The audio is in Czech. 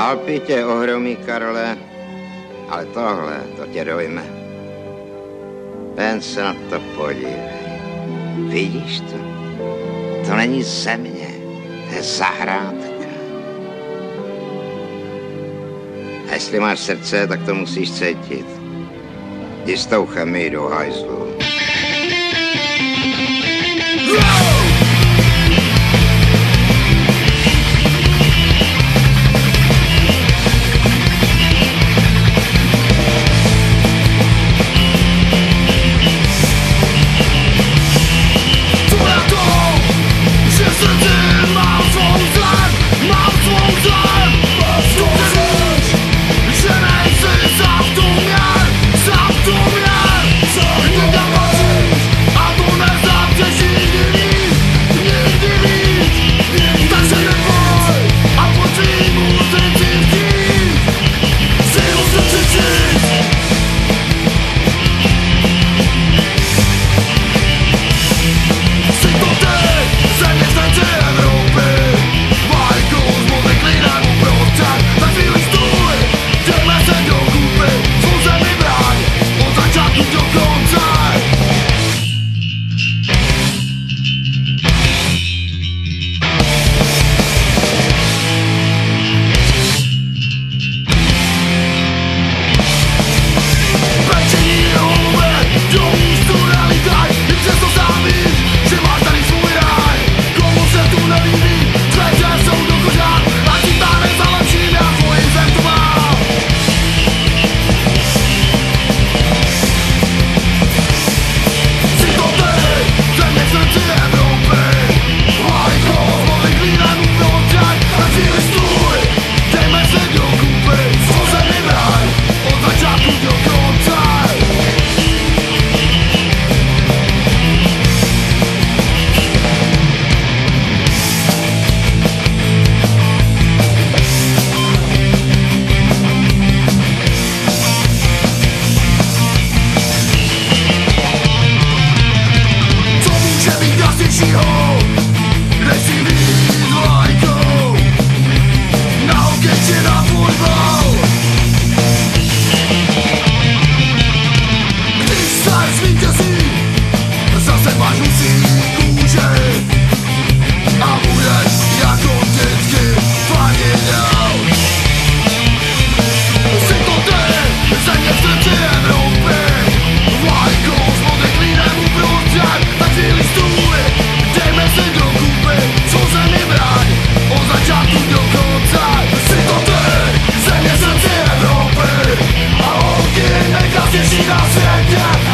Alpy tě ohromí, Karle, ale tohle, to tě dojme. Jen se na to podívej. Vidíš to? To není země, to je zahrádka. A jestli máš srdce, tak to musíš cítit. Jdi s tou chemii do hajzlu. Yeah.